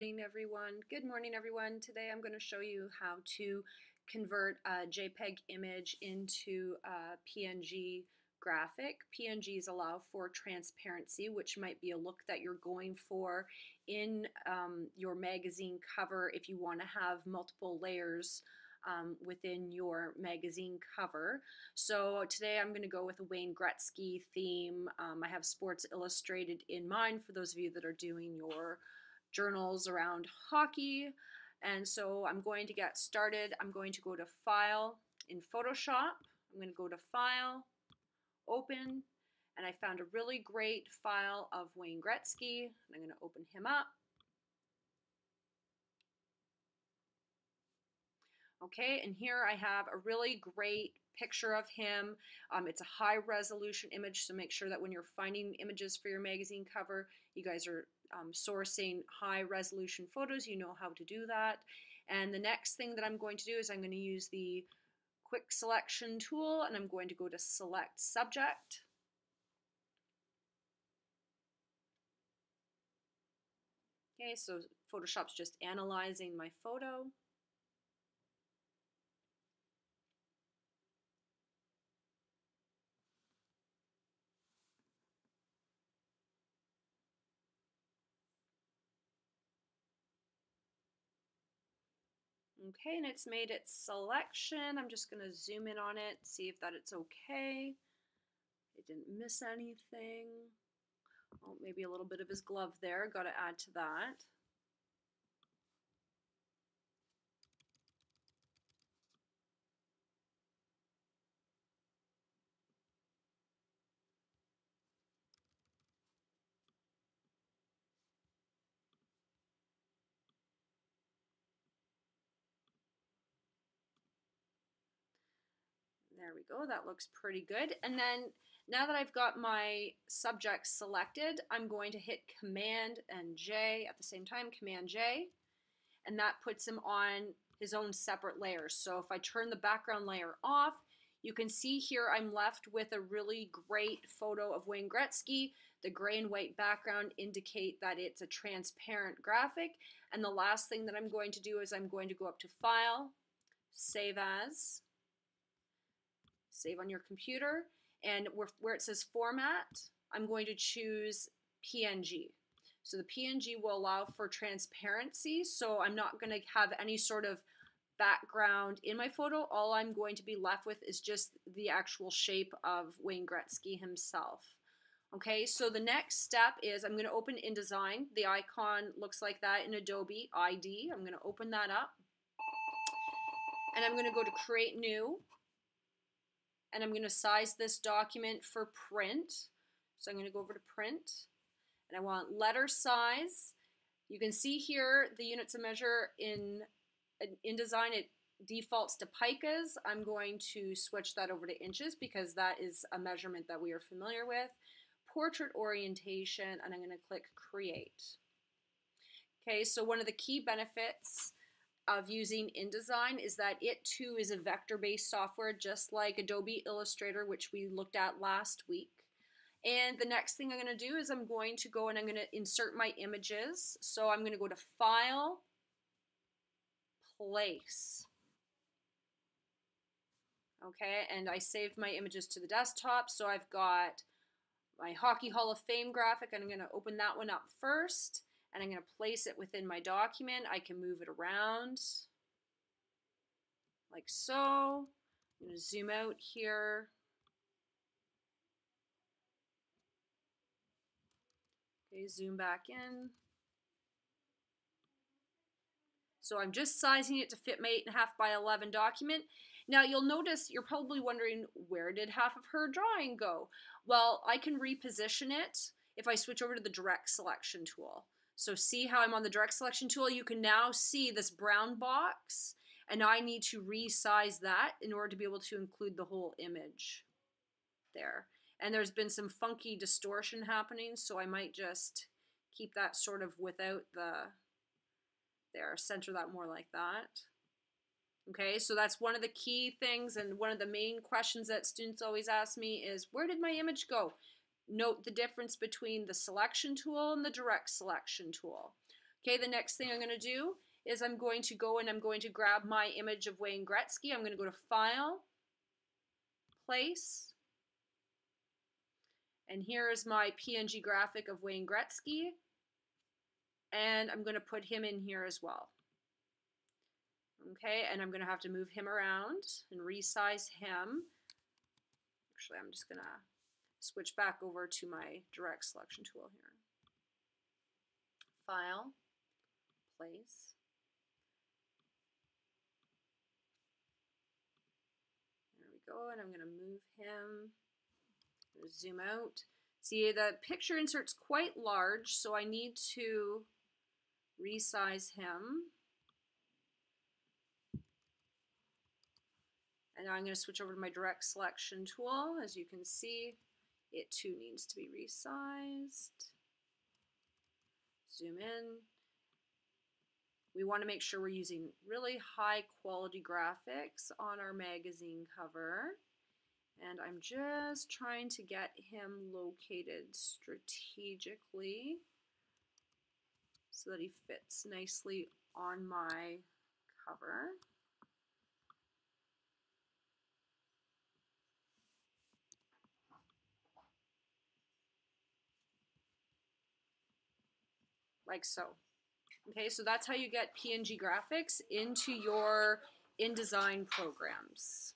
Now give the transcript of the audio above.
morning everyone. Good morning everyone. Today I'm going to show you how to convert a JPEG image into a PNG graphic. PNGs allow for transparency, which might be a look that you're going for in um, your magazine cover if you want to have multiple layers um, within your magazine cover. So today I'm going to go with a Wayne Gretzky theme. Um, I have Sports Illustrated in mind for those of you that are doing your journals around hockey. And so I'm going to get started. I'm going to go to File in Photoshop. I'm going to go to File, Open, and I found a really great file of Wayne Gretzky. And I'm going to open him up. Okay, and here I have a really great picture of him. Um, it's a high resolution image, so make sure that when you're finding images for your magazine cover, you guys are um, sourcing high resolution photos, you know how to do that. And the next thing that I'm going to do is I'm going to use the quick selection tool and I'm going to go to select subject. Okay, so Photoshop's just analyzing my photo. Okay, and it's made its selection. I'm just going to zoom in on it, see if that it's okay. It didn't miss anything. Oh, maybe a little bit of his glove there. Got to add to that. There we go, that looks pretty good. And then now that I've got my subject selected, I'm going to hit Command and J at the same time, Command J, and that puts him on his own separate layers. So if I turn the background layer off, you can see here I'm left with a really great photo of Wayne Gretzky. The gray and white background indicate that it's a transparent graphic. And the last thing that I'm going to do is I'm going to go up to File, Save As, save on your computer, and where, where it says format, I'm going to choose PNG. So the PNG will allow for transparency, so I'm not going to have any sort of background in my photo. All I'm going to be left with is just the actual shape of Wayne Gretzky himself. Okay, so the next step is I'm going to open InDesign. The icon looks like that in Adobe ID. I'm going to open that up. And I'm going to go to Create New and I'm going to size this document for print. So I'm going to go over to print and I want letter size. You can see here the units of measure in InDesign it defaults to picas. I'm going to switch that over to inches because that is a measurement that we are familiar with. Portrait orientation and I'm going to click create. Okay, so one of the key benefits of using InDesign is that it too is a vector-based software just like Adobe Illustrator which we looked at last week. And the next thing I'm going to do is I'm going to go and I'm going to insert my images. So I'm going to go to File, Place. Okay, and I saved my images to the desktop. So I've got my Hockey Hall of Fame graphic and I'm going to open that one up first and I'm going to place it within my document. I can move it around like so. I'm going to zoom out here. Okay, zoom back in. So I'm just sizing it to fit my 8.5 by 11 document. Now you'll notice, you're probably wondering, where did half of her drawing go? Well, I can reposition it if I switch over to the direct selection tool. So see how I'm on the direct selection tool? You can now see this brown box and I need to resize that in order to be able to include the whole image there. And there's been some funky distortion happening, so I might just keep that sort of without the, there, center that more like that. Okay, so that's one of the key things and one of the main questions that students always ask me is, where did my image go? Note the difference between the selection tool and the direct selection tool. Okay, the next thing I'm going to do is I'm going to go and I'm going to grab my image of Wayne Gretzky. I'm going to go to File, Place, and here is my PNG graphic of Wayne Gretzky. And I'm going to put him in here as well. Okay, and I'm going to have to move him around and resize him. Actually, I'm just going to switch back over to my direct selection tool here. File, place. There we go, and I'm going to move him. Zoom out. See, the picture insert's quite large, so I need to resize him. And now I'm going to switch over to my direct selection tool. As you can see, it too needs to be resized. Zoom in. We want to make sure we're using really high quality graphics on our magazine cover. And I'm just trying to get him located strategically so that he fits nicely on my cover. Like so. Okay, so that's how you get PNG graphics into your InDesign programs.